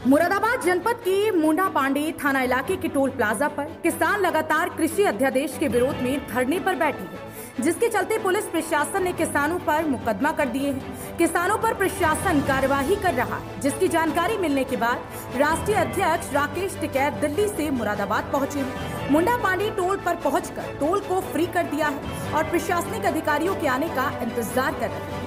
मुरादाबाद जनपद के मुंडा पांडे थाना इलाके के टोल प्लाजा पर किसान लगातार कृषि अध्यादेश के विरोध में धरने पर बैठे हैं, जिसके चलते पुलिस प्रशासन ने किसानों पर मुकदमा कर दिए हैं। किसानों पर प्रशासन कार्यवाही कर रहा है, जिसकी जानकारी मिलने के बाद राष्ट्रीय अध्यक्ष राकेश टिकैत दिल्ली से मुरादाबाद पहुँचे हैं। मुंडा पांडे टोल पर पहुंचकर टोल को फ्री कर दिया है और प्रशासनिक अधिकारियों के आने का इंतज़ार कर रहे हैं।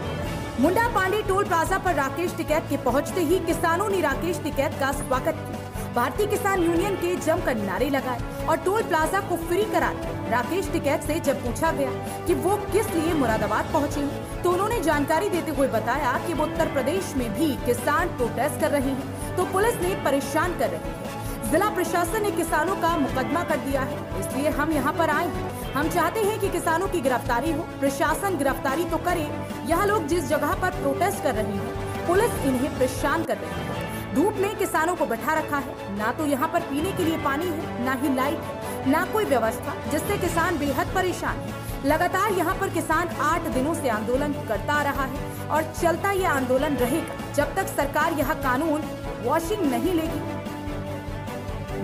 मुंडा पांडे टोल प्लाजा पर राकेश टिकैत के पहुँचते ही किसानों ने राकेश टिकैत का स्वागत किया। भारतीय किसान यूनियन के जमकर नारे लगाए और टोल प्लाजा को फ्री करा राकेश टिकैत से जब पूछा गया कि वो किस लिए मुरादाबाद पहुँचे तो उन्होंने जानकारी देते हुए बताया कि वो उत्तर प्रदेश में भी किसान प्रोटेस्ट कर रहे हैं तो पुलिस ने परेशान कर रही है। जिला प्रशासन ने किसानों का मुकदमा कर दिया है। इसलिए हम यहाँ पर आए हैं। हम चाहते हैं कि किसानों की गिरफ्तारी हो। प्रशासन गिरफ्तारी तो करे। यह लोग जिस जगह पर प्रोटेस्ट कर रहे हैं, पुलिस इन्हें परेशान कर रही है। धूप में किसानों को बैठा रखा है। ना तो यहाँ पर पीने के लिए पानी है, ना ही लाइट है, ना कोई व्यवस्था, जिससे किसान बेहद परेशान है। लगातार यहाँ पर किसान आठ दिनों से आंदोलन करता रहा है और चलता ये आंदोलन रहेगा। जब तक सरकार यह कानून वॉशिंग नहीं लेगी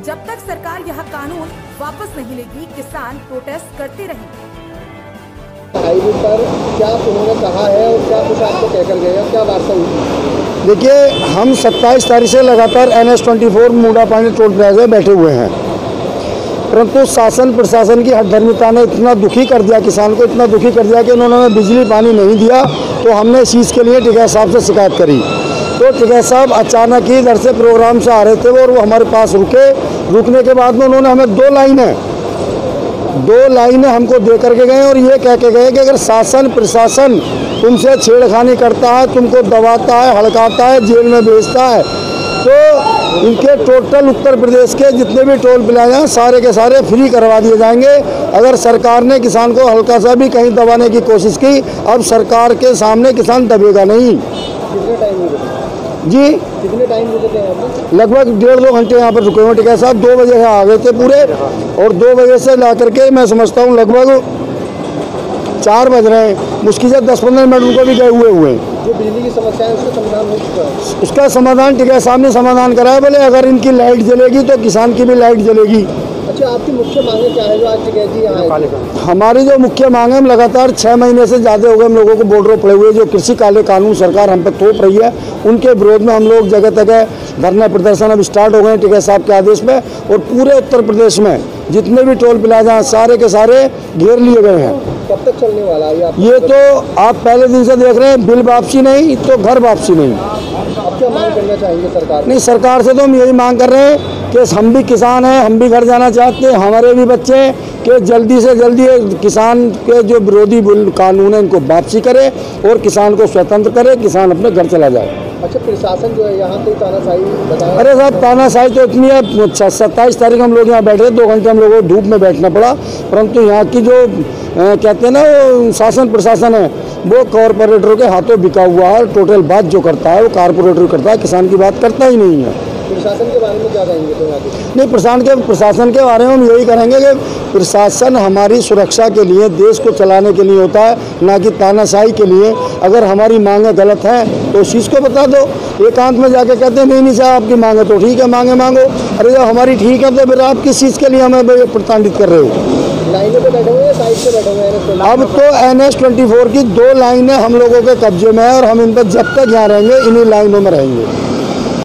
जब तक सरकार यह कानून वापस नहीं लेगी किसान प्रोटेस्ट करते रहेंगे हाईवे पर क्या उन्होंने कहा है और क्या कुछ आपको कहकर गए हैं? क्या वार्ता हुई? देखिए हम 27 तारीख से लगातार एन एस ट्वेंटी फोर मूडा पानी टोल प्लाजा बैठे हुए हैं। परंतु शासन प्रशासन की हठधर्मिता ने इतना दुखी कर दिया किसान को इतना दुखी कर दिया कि उन्होंने बिजली पानी नहीं दिया तो हमने इस चीज़ के लिए टिकैत साहब से शिकायत करी। टिकैत साहब। अचानक ही इधर से प्रोग्राम से आ रहे थे वो और वो हमारे पास रुके। रुकने के बाद में उन्होंने हमें दो लाइनें दो लाइनें हमको दे करके गए और ये कह के गए कि अगर शासन, प्रशासन तुमसे छेड़खानी करता है, तुमको दबाता है, हड़काता है, जेल में भेजता है तो इनके टोटल उत्तर प्रदेश के जितने भी टोल प्लाजा हैं, सारे के सारे फ्री करवा दिए जाएँगे। अगर सरकार ने किसान को हल्का सा भी कहीं दबाने की कोशिश की, अब सरकार के सामने किसान दबेगा नहीं। जी। कितने टाइम रुके थे लगभग डेढ़ दो घंटे यहाँ पर रुके हुए टिकैत साहब दो बजे से आ गए थे पूरे और दो बजे से ला करके मैं समझता हूँ लगभग चार बज रहे हैं। मुश्किल से दस पंद्रह मिनट उनको भी गए हुए हुए। जो बिजली की समस्या है उसका समाधान हो चुका है। उसका समाधान टिकैत साहब ने समाधान कराया बोले अगर इनकी लाइट जलेगी तो किसान की भी लाइट जलेगी। अच्छा आपकी मुख्य मांगे क्या है जो आज जी यहाँ हमारी जो मुख्य मांग है हम लगातार छः महीने से ज़्यादा हो गए हम लोगों को बोर्डरों पड़े हुए जो कृषि काले कानून सरकार हम पर थोप रही है उनके विरोध में हम लोग जगह जगह धरना प्रदर्शन अब स्टार्ट हो गए टिकट टिकैत साहब के आदेश में और पूरे उत्तर प्रदेश में जितने भी टोल प्लाजा हैं सारे के सारे घेर लिए गए हैं। कब तक चलने वाला है ये तो आप पहले दिन से देख रहे हैं बिल वापसी नहीं तो घर वापसी नहीं। आप क्या मांग करना चाहेंगे सरकार? नहीं सरकार से तो हम यही मांग कर रहे हैं कि हम भी किसान हैं हम भी घर जाना चाहते हैं हमारे भी बच्चे हैं कि जल्दी से जल्दी किसान के जो विरोधी कानून है इनको वापसी करे और किसान को स्वतंत्र करे किसान अपने घर चला जाए। अच्छा प्रशासन जो है यहाँ पे तानाशाही अरे साहब, तानाशाही तो इतनी है सत्ताईस तारीख हम लोग यहाँ बैठे दो घंटे हम लोगों को धूप में बैठना पड़ा, परंतु यहाँ की जो कहते हैं ना, वो शासन प्रशासन है, वो कॉरपोरेटरों के हाथों बिका हुआ है टोटल बात जो करता है, वो कॉरपोरेटर करता है, किसान की बात करता ही नहीं है। प्रशासन के बारे में क्या कहेंगे तो नहीं प्रशासन के प्रशासन के बारे में हम यही करेंगे कि प्रशासन हमारी सुरक्षा के लिए देश को चलाने के लिए होता है ना कि तानाशाही के लिए। अगर हमारी मांगें गलत हैं तो उस चीज़ को बता दो। एकांत में जाके कहते हैं नहीं नहीं साहब आपकी मांगे तो ठीक है मांगे मांगो। अरे जब हमारी ठीक है तो फिर आप किस चीज़ के लिए हमें प्रताड़ित कर रहे हैं? अब तो एन एस ट्वेंटी फोर की दो लाइनें हम लोगों के कब्जे में है और हम इन पर जब तक यहाँ रहेंगे इन्हीं लाइनों में रहेंगे।